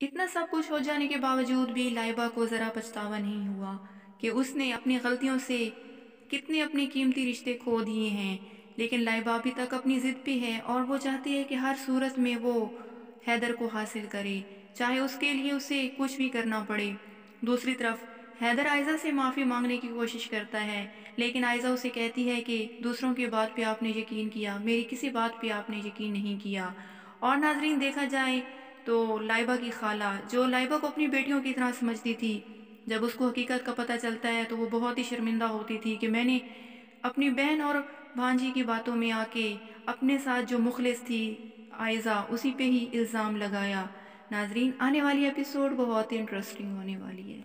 इतना सब कुछ हो जाने के बावजूद भी लाइबा को ज़रा पछतावा नहीं हुआ कि उसने अपनी गलतियों से कितने अपने कीमती रिश्ते खो दिए हैं। लेकिन लाइबा अभी तक अपनी ज़िद पे है और वो चाहती है कि हर सूरत में वो हैदर को हासिल करे, चाहे उसके लिए उसे कुछ भी करना पड़े। दूसरी तरफ़, हैदर आयज़ा से माफ़ी मांगने की कोशिश करता है, लेकिन आयज़ा उसे कहती है कि दूसरों की बात पे आपने यकीन किया, मेरी किसी बात पे आपने यकीन नहीं किया। और नाजरीन, देखा जाए तो लाइबा की खाला, जो लाइबा को अपनी बेटियों की तरह समझती थी। जब उसको हकीकत का पता चलता है तो वो बहुत ही शर्मिंदा होती थी कि मैंने अपनी बहन और भांजी की बातों में आके अपने साथ जो मुखलिस थी, आयज़ा, उसी पे ही इल्ज़ाम लगाया। नाजरीन, आने वाली एपिसोड बहुत ही इंटरेस्टिंग होने वाली है।